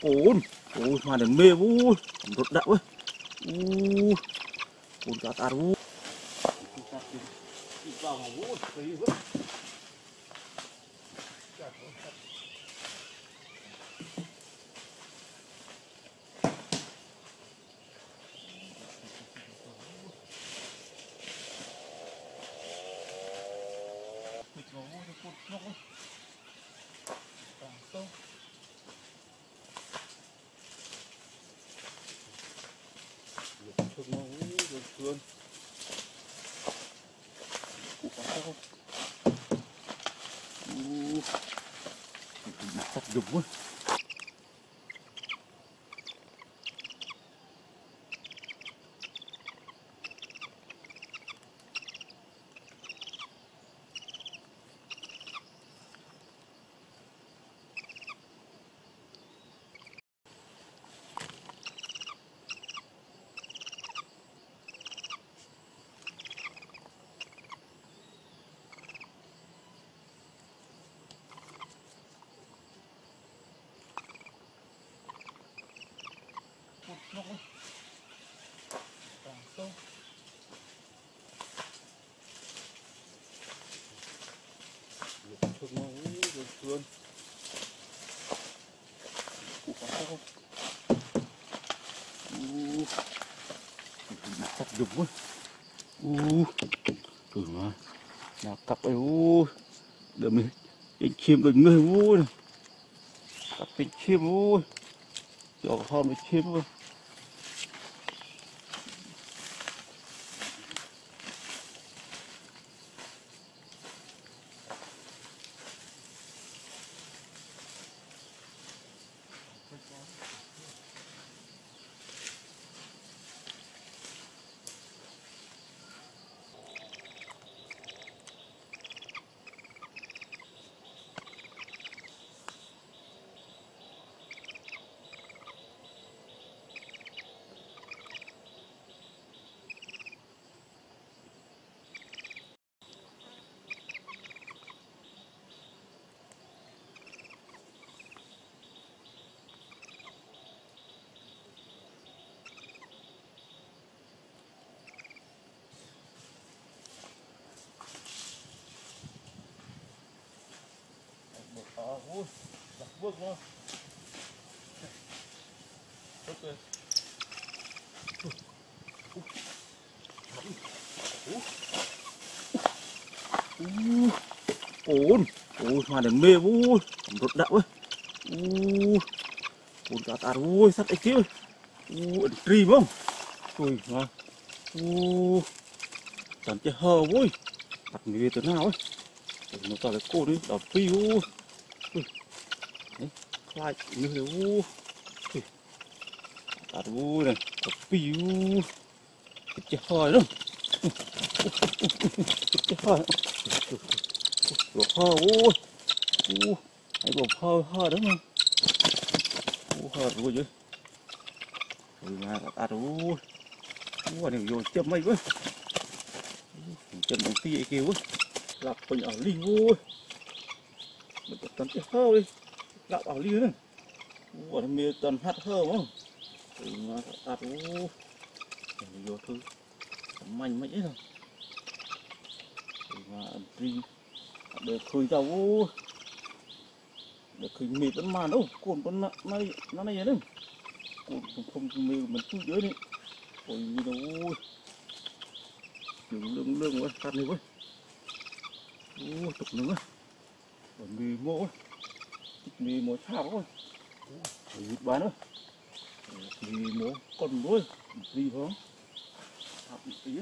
ồn ôi mà đến mê vui rụt đậu ấy. Ôi ồn cá tạt vui Thank you. Rồi thường Ủa có sao không? Ủa Sắp dùng quá Thượng nó rồi thường Ủa có sao không? Sắp dùng quá u, Ừ mà Nào cặp ấy u, Đợi mình Cái chim rồi người ủa Cặp cái chim vui, Cho con với chim vui. Ui, đặt bước luôn Ok Ôn Ôi, hoa đèn mê vui Cầm rốt đậu ấy. Ui. Ôn cá tạt vui, sắt ấy kia Ui, ẩn trì không Ui, hoa Ui. Chẳng chơi hờ vui Mặt mê tới nào ấy. Nó tỏ cái cô đi, đỏ phi vui ตาตาโอ้ยสัตว์ไอ้เกี้ยอู้อันตรีบ้างอุ้ยมาอู้สันจะเห่อเว้ยตัดมีตัวหน้าเว้ยnó tao lấy cô đi đập phi u lại như thế u tạt u này đập phi u chết hơi đó chết hơi bột hơi u u hay bột hơi hơi đó không u hơi rồi chứ rồi mà tạt u u này vô châm mấy quá châm bằng tia kêu quá lặp mình ở ly vui mình có tấn cái hơ đi gạo bảo ly nữa ủa nó mê tần hát hơ không thì mà tạt u mình vô thứ. Mạnh mấy rồi thì mà ly để khơi tàu u để khơi mì tấn màn đâu. Cuốn con nó này nó này đấy. Cuốn không không mì mình chui dưới đi ôi đâu. Lương lương lương quá. Tạt này quá. Ủa, tục nữa Còn mì mỗ Mì mối thảo thôi. Thịt bán nữa Mì mối còn đuôi đi không Thảo một tí.